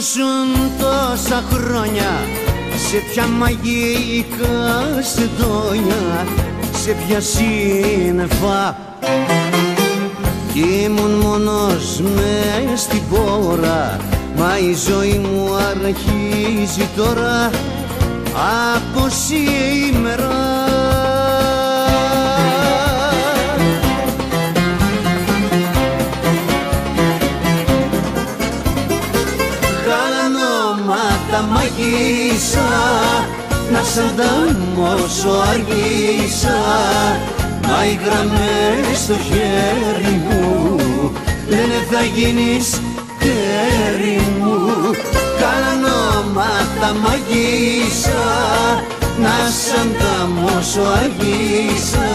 Ζουν τόσα χρόνια σε ποια μαγικά συντόνια σε ποια σύννεφα. Κι ήμουν μόνος μες στην πόρα μα η ζωή μου αρχίζει τώρα. Από σήμερα μαγίσα να σ' ανταμώσω αργήσα. Μα οι γραμμές στο χέρι μου λένε θα γίνεις τέρι μου. Κανόματα μαγίσα να σ' ανταμώσω αργήσα.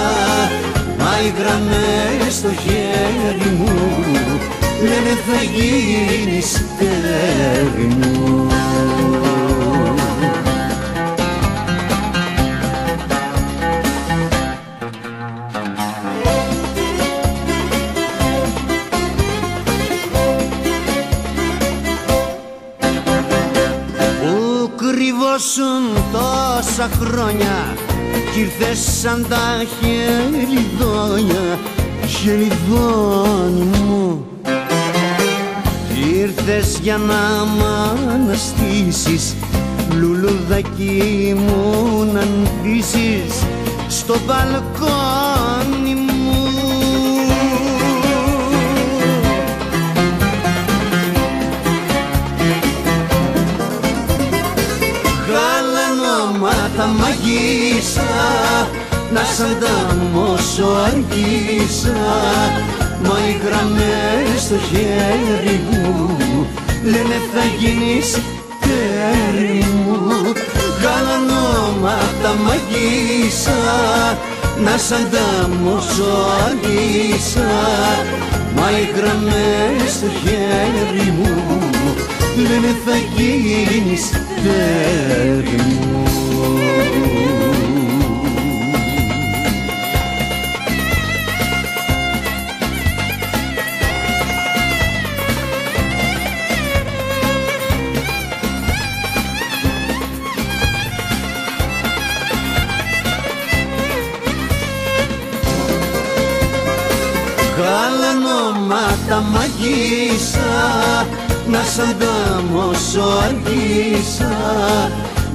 Μα οι γραμμές στο χέρι μου λένε θα γίνεις τέρι μου κρυβώσουν τόσα χρόνια κι ήρθες σαν τα χελιδόνια χελιδόνι μου. Ήρθες για να μ' αναστήσεις λουλουδάκι μου να ανθίσεις στο μπαλκόνι μου Γαλανόματα μαγίσα να σ' ανταμώσω αργήσα. Μα οι γραμμές στο χέρι μου λένε θα γίνεις τέρι μου Γαλανόματα μαγίσα να σ' ανταμώσω αργήσα. Μα οι γραμμές στο χέρι μου λένε θα γίνεις τέρι μου Γαλανόματα μαγίσα να σ' ανταμώσω αργήσα.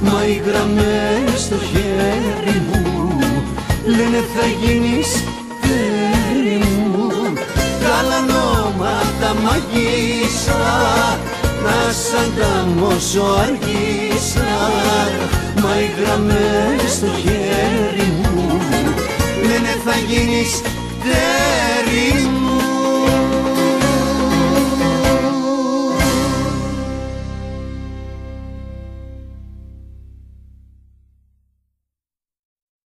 Μα οι γραμμές στο χέρι μου λένε θα γίνεις τέρι μου Γαλανόματα μαγίσα να σ' ανταμώσω αργήσα. Μα οι γραμμές στο χέρι μου λένε θα γίνεις There is